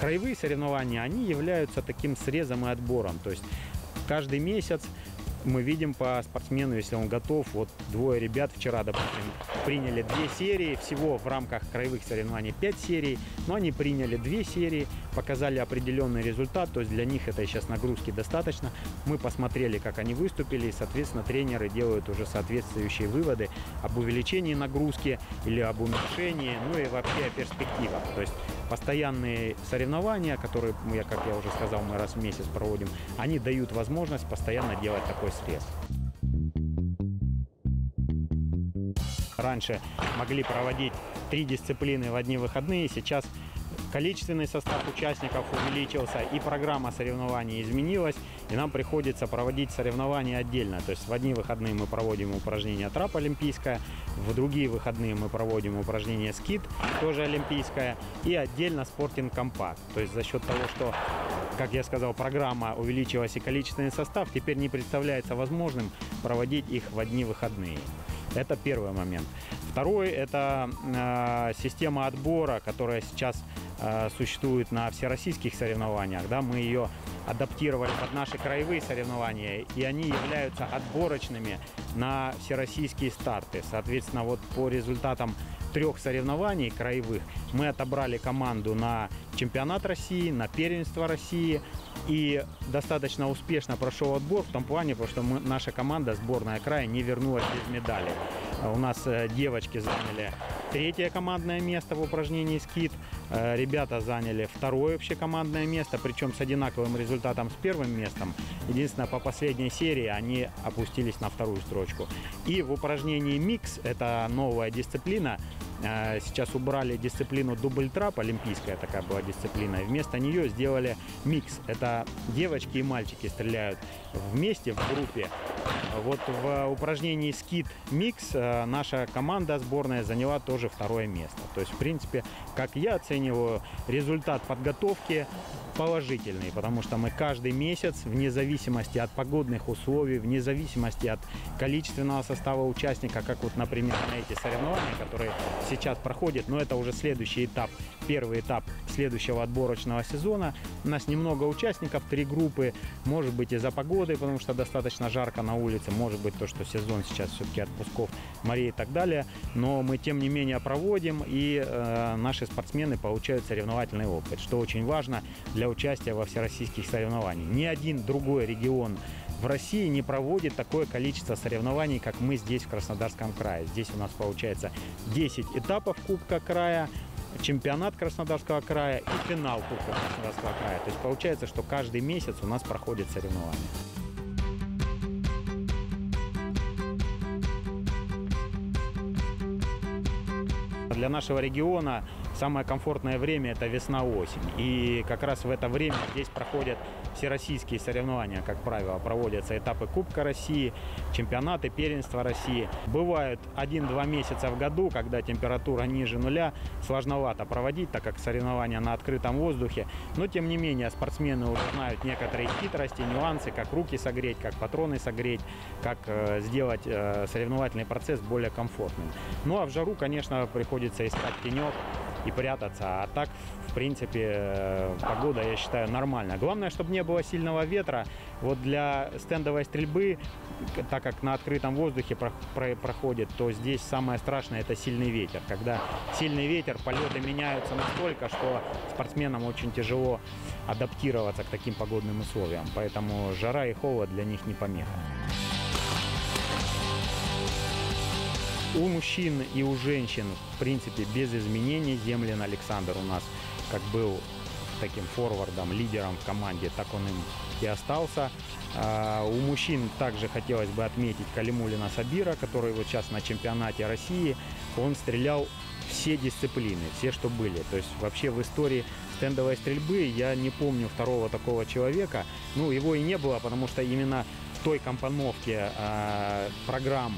Краевые соревнования, они являются таким срезом и отбором. То есть каждый месяц мы видим по спортсмену, если он готов. Вот двое ребят вчера, допустим, приняли две серии. Всего в рамках краевых соревнований 5 серий. Но они приняли две серии, показали определенный результат. То есть для них это сейчас нагрузки достаточно. Мы посмотрели, как они выступили. И, соответственно, тренеры делают уже соответствующие выводы об увеличении нагрузки или об уменьшении. Ну и вообще о перспективах. То есть постоянные соревнования, которые, я, как я уже сказал, мы раз в месяц проводим, они дают возможность постоянно делать такой срез. Раньше могли проводить три дисциплины в одни выходные, сейчас количественный состав участников увеличился и программа соревнований изменилась, и нам приходится проводить соревнования отдельно. То есть в одни выходные мы проводим упражнение трап олимпийское, в другие выходные мы проводим упражнение скид, тоже олимпийское, и отдельно спортинг компакт. То есть за счет того, что как я сказал, программа увеличилась и количественный состав, теперь не представляется возможным проводить их в одни выходные. Это первый момент. Второй – это э, система отбора, которая сейчас существует на всероссийских соревнованиях. Да, мы ее адаптировали под наши краевые соревнования, и они являются отборочными на всероссийские старты. Соответственно, вот по результатам трех соревнований краевых мы отобрали команду на чемпионат России, на первенство России. И достаточно успешно прошел отбор в том плане, потому что мы, наша команда, сборная края, не вернулась без медали. У нас э, девочки заняли третье командное место в упражнении скид. Э, ребята заняли второе общекомандное место, причем с одинаковым результатом с первым местом. Единственное, по последней серии они опустились на вторую строчку. И в упражнении микс, это новая дисциплина, Сейчас убрали дисциплину дубль-трап, олимпийская такая была дисциплина, и вместо нее сделали микс. Это девочки и мальчики стреляют вместе в группе вот в упражнении скид микс э, наша команда сборная заняла тоже второе место. То есть, в принципе, как я оцениваю, результат подготовки положительный, потому что мы каждый месяц, вне зависимости от погодных условий, вне зависимости от количественного состава участника, как вот, например, на эти соревнования, которые сейчас проходят, но это уже следующий этап, первый этап следующего отборочного сезона. У нас немного участников, три группы, может быть из-за погоды, потому что достаточно жарко на улице, может быть то, что сезон сейчас все-таки отпусков морей и так далее, но мы тем не менее проводим, и э, наши спортсмены получают соревновательный опыт, что очень важно для участия во всероссийских соревнованиях. Ни один другой регион в России не проводит такое количество соревнований, как мы здесь в Краснодарском крае. Здесь у нас получается 10 этапов Кубка края, чемпионат Краснодарского края и финал Кубка Краснодарского края. То есть получается, что каждый месяц у нас проходит соревнования. Для нашего региона самое комфортное время это весна-осень. И как раз в это время здесь проходят всероссийские соревнования, как правило, проводятся этапы Кубка России, чемпионаты, первенства России. Бывают один-два месяца в году, когда температура ниже нуля, сложновато проводить, так как соревнования на открытом воздухе. Но, тем не менее, спортсмены уже знают некоторые хитрости, нюансы, как руки согреть, как патроны согреть, как э, сделать э, соревновательный процесс более комфортным. Ну а в жару, конечно, приходится искать тенек, и прятаться. А так, в принципе, э, погода, я считаю, нормальная. Главное, чтобы не было сильного ветра. Вот для стендовой стрельбы, так как на открытом воздухе проходит, то здесь самое страшное это сильный ветер. Когда сильный ветер, полеты меняются настолько, что спортсменам очень тяжело адаптироваться к таким погодным условиям. Поэтому жара и холод для них не помеха. У мужчин и у женщин, в принципе, без изменений Землин Александр у нас как был таким форвардом, лидером в команде, так он им и остался. А у мужчин также хотелось бы отметить Калимулина Сабира, который вот сейчас на чемпионате России. Он стрелял все дисциплины, все, что были. То есть вообще в истории стендовой стрельбы я не помню второго такого человека. Ну, его и не было, потому что именно в той компоновке э, программ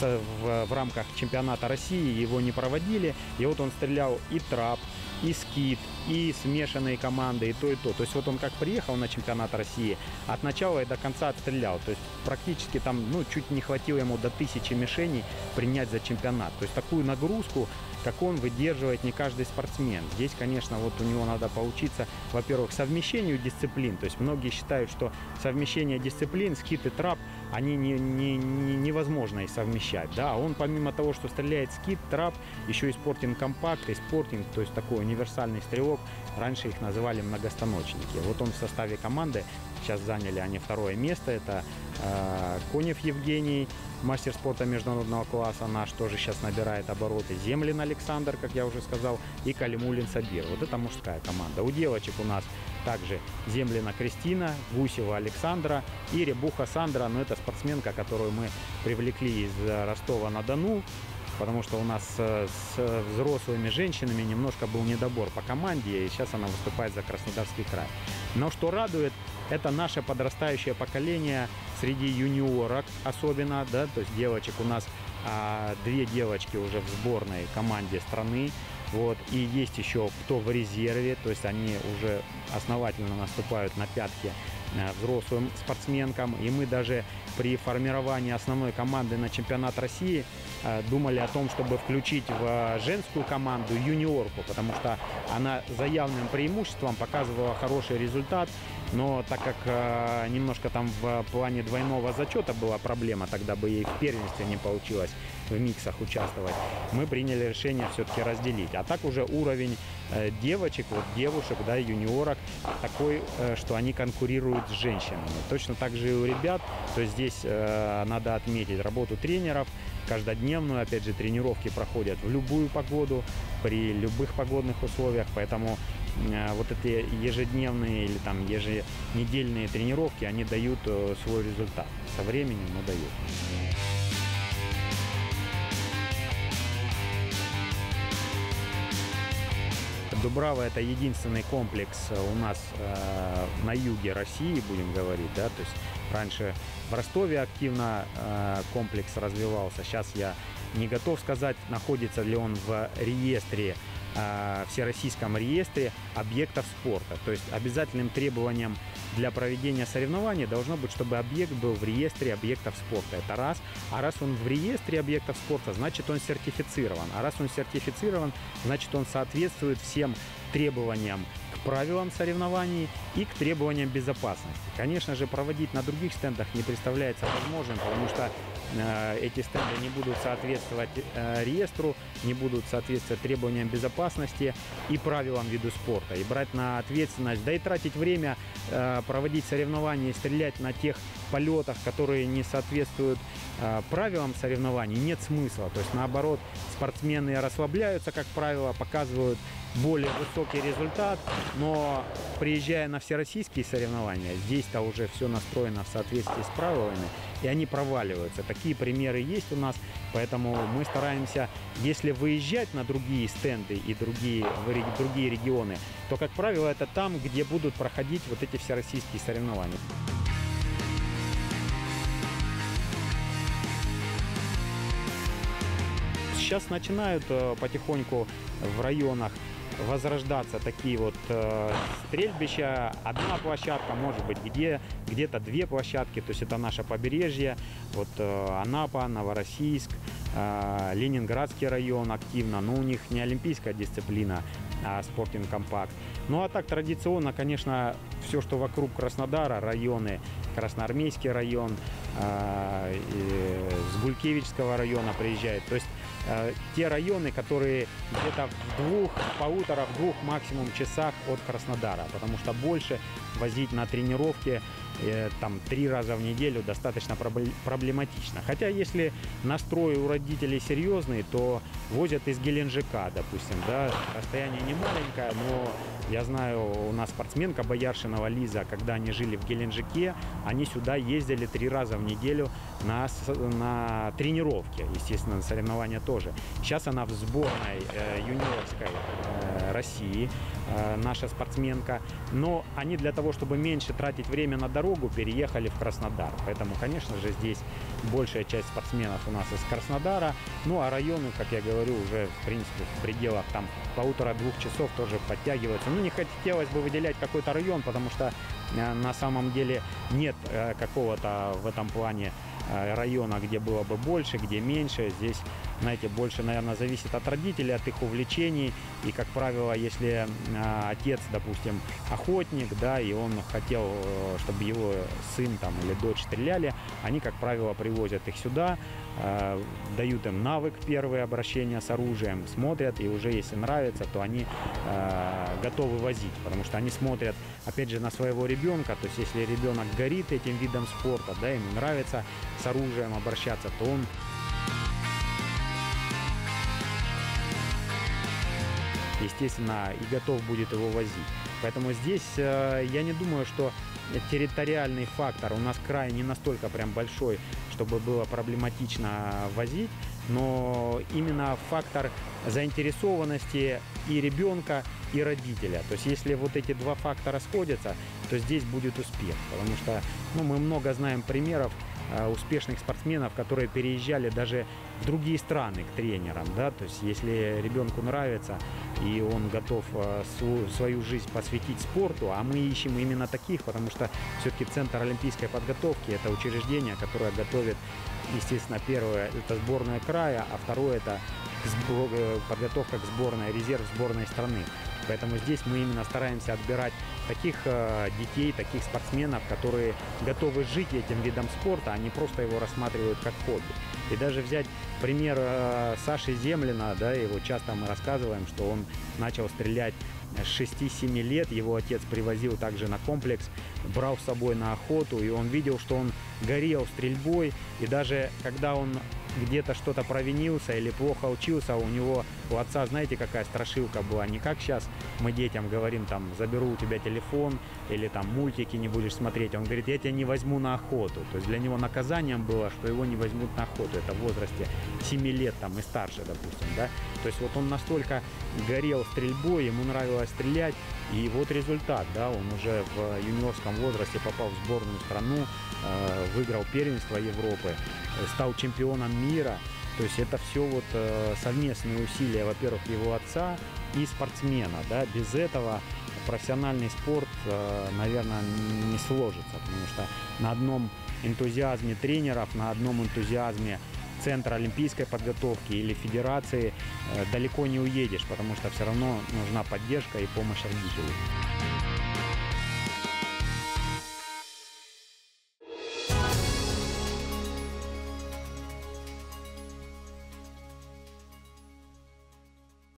в, в, рамках чемпионата России его не проводили. И вот он стрелял и трап, и скит, и смешанные команды, и то, и то. То есть вот он как приехал на чемпионат России, от начала и до конца отстрелял. То есть практически там, ну, чуть не хватило ему до тысячи мишеней принять за чемпионат. То есть такую нагрузку как он выдерживает не каждый спортсмен. Здесь, конечно, вот у него надо поучиться, во-первых, совмещению дисциплин. То есть многие считают, что совмещение дисциплин, скит и трап, они не, не, не, невозможно их совмещать. Да? А он помимо того, что стреляет скит, трап, еще и спортинг компакт, и спортинг, то есть такой универсальный стрелок. Раньше их называли многостаночники. Вот он в составе команды, сейчас заняли они второе место, это э, Конев Евгений, мастер спорта международного класса наш тоже сейчас набирает обороты. Землин Александр, как я уже сказал, и Калимулин Сабир. Вот это мужская команда. У девочек у нас также Землина Кристина, Гусева Александра и Ребуха Сандра. Но это спортсменка, которую мы привлекли из Ростова-на-Дону потому что у нас э, с взрослыми женщинами немножко был недобор по команде, и сейчас она выступает за Краснодарский край. Но что радует, это наше подрастающее поколение среди юниорок особенно, да, то есть девочек у нас а, две девочки уже в сборной команде страны, вот, и есть еще кто в резерве, то есть они уже основательно наступают на пятки Э, взрослым спортсменкам. И мы даже при формировании основной команды на чемпионат России э, думали о том, чтобы включить в женскую команду юниорку, потому что она за явным преимуществом показывала хороший результат. Но так как э, немножко там в плане двойного зачета была проблема, тогда бы ей в первенстве не получилось в миксах участвовать, мы приняли решение все-таки разделить. А так уже уровень э, девочек, вот девушек, да, юниорок такой, э, что они конкурируют с женщинами. Точно так же и у ребят, то здесь э, надо отметить работу тренеров, каждодневную, опять же, тренировки проходят в любую погоду, при любых погодных условиях, поэтому вот эти ежедневные или там еженедельные тренировки, они дают свой результат. Со временем, но дают. Дубрава это единственный комплекс э, у нас э, на юге России, будем говорить, да, то есть раньше в Ростове активно э, комплекс развивался, сейчас я не готов сказать, находится ли он в реестре э, всероссийском реестре объектов спорта. То есть обязательным требованием для проведения соревнований должно быть, чтобы объект был в реестре объектов спорта. Это раз. А раз он в реестре объектов спорта, значит он сертифицирован. А раз он сертифицирован, значит он соответствует всем требованиям правилам соревнований и к требованиям безопасности. Конечно же, проводить на других стендах не представляется возможным, потому что э, эти стенды не будут соответствовать э, реестру, не будут соответствовать требованиям безопасности и правилам виду спорта. И брать на ответственность, да и тратить время, э, проводить соревнования и стрелять на тех полетах, которые не соответствуют правилам соревнований, нет смысла. То есть наоборот, спортсмены расслабляются, как правило, показывают более высокий результат, но приезжая на всероссийские соревнования, здесь-то уже все настроено в соответствии с правилами, и они проваливаются. Такие примеры есть у нас, поэтому мы стараемся, если выезжать на другие стенды и другие, в другие регионы, то, как правило, это там, где будут проходить вот эти всероссийские соревнования. Сейчас начинают э, потихоньку в районах возрождаться такие вот э, стрельбища. Одна площадка, может быть, где, где-то две площадки. То есть это наше побережье. Вот э, Анапа, Новороссийск, э, Ленинградский район активно. Но у них не олимпийская дисциплина, а спортинг компакт. Ну а так традиционно, конечно, все, что вокруг Краснодара, районы, Красноармейский район, э, с Гулькевичского района приезжает. То есть Э, те районы, которые где-то в двух, полутора, в двух максимум часах от Краснодара, потому что больше возить на тренировки э, там три раза в неделю достаточно проблематично. Хотя если настрой у родителей серьезный, то возят из Геленджика, допустим, да, расстояние не маленькое, но я знаю, у нас спортсменка Бояршинова Лиза, когда они жили в Геленджике, они сюда ездили три раза в неделю на, на тренировки, естественно, на соревнования тоже. Сейчас она в сборной э, юниорской э, России, э, наша спортсменка. Но они для того, чтобы меньше тратить время на дорогу, переехали в Краснодар. Поэтому, конечно же, здесь большая часть спортсменов у нас из Краснодара. Ну, а районы, как я говорю, уже, в принципе, в пределах там полутора-двух часов тоже подтягиваются. Ну, не хотелось бы выделять какой-то район, потому что э, на самом деле нет э, какого-то в этом плане района, где было бы больше, где меньше. Здесь, знаете, больше, наверное, зависит от родителей, от их увлечений. И, как правило, если э, отец, допустим, охотник, да, и он хотел, э, чтобы его сын там или дочь стреляли, они, как правило, привозят их сюда, э, дают им навык первые обращения с оружием, смотрят, и уже если нравится, то они э, готовы возить, потому что они смотрят, опять же, на своего ребенка, то есть если ребенок горит этим видом спорта, да, ему нравится с оружием обращаться, то он естественно, и готов будет его возить. Поэтому здесь э, я не думаю, что территориальный фактор у нас край не настолько прям большой, чтобы было проблематично возить, но именно фактор заинтересованности и ребенка, и родителя. То есть если вот эти два фактора сходятся, то здесь будет успех. Потому что ну, мы много знаем примеров успешных спортсменов, которые переезжали даже в другие страны к тренерам. Да? То есть если ребенку нравится и он готов э, свою, жизнь посвятить спорту, а мы ищем именно таких, потому что все-таки Центр олимпийской подготовки – это учреждение, которое готовит, естественно, первое – это сборная края, а второе – это э, подготовка к сборной, резерв сборной страны. Поэтому здесь мы именно стараемся отбирать таких э, детей, таких спортсменов, которые готовы жить этим видом спорта, а не просто его рассматривают как хобби. И даже взять пример э, Саши Землина, да, его часто мы рассказываем, что он начал стрелять с 6-7 лет, его отец привозил также на комплекс, брал с собой на охоту, и он видел, что он горел стрельбой, и даже когда он где-то что-то провинился или плохо учился, у него, у отца, знаете, какая страшилка была, не как сейчас мы детям говорим, там, заберу у тебя телефон, или там мультики не будешь смотреть, он говорит, я тебя не возьму на охоту, то есть для него наказанием было, что его не возьмут на охоту, это в возрасте 7 лет там и старше, допустим, да, то есть вот он настолько горел стрельбой, ему нравилось стрелять, и вот результат, да, он уже в юниорском возрасте попал в сборную страну, э, выиграл первенство Европы, э, стал чемпионом мира. То есть это все вот э, совместные усилия, во-первых, его отца и спортсмена, да, без этого профессиональный спорт, э, наверное, не сложится, потому что на одном энтузиазме тренеров, на одном энтузиазме Центра олимпийской подготовки или федерации э, далеко не уедешь, потому что все равно нужна поддержка и помощь родителей.